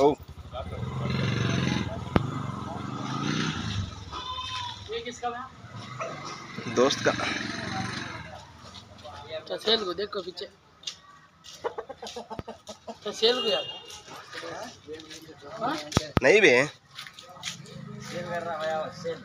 ओ है दोस्त का। तो सेल को देखो पीछे। तो सेल को यार। हाँ? नहीं बे। सेल कर रहा है सेल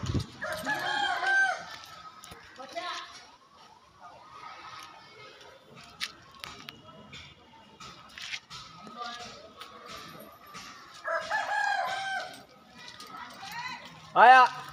哎呀。